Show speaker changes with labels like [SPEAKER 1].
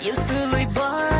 [SPEAKER 1] You silly boy.